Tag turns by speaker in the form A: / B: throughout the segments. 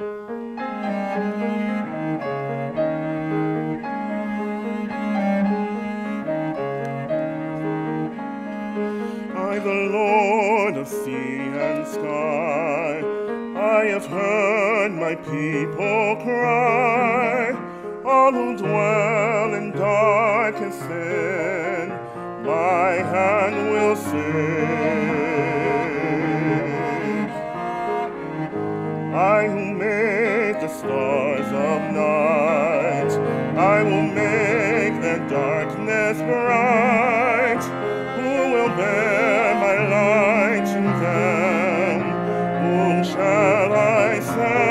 A: I, the Lord of sea and sky, I have heard my people cry, all who dwell in darkest sin, my hand will save. say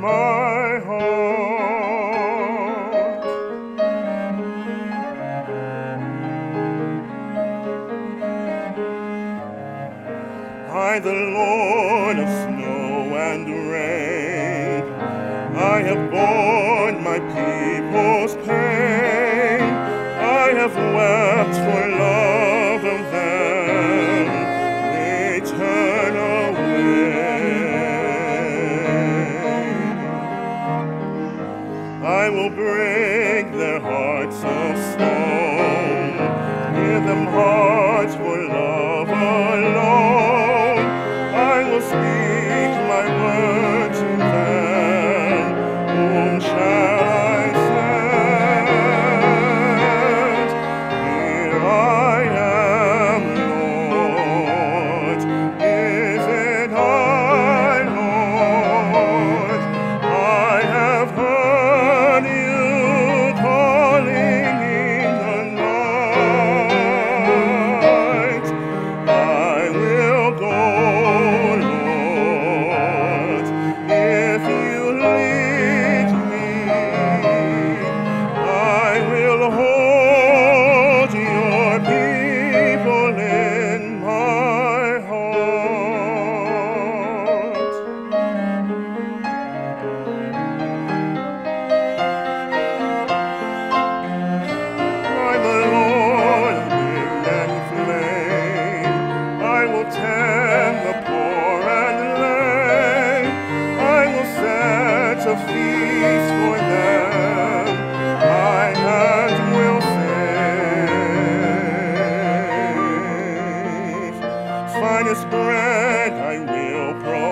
A: my heart. I, the Lord of snow and rain, I have borne my people's pain. I have wept for love. break their hearts of stone. Give them hearts for no pro.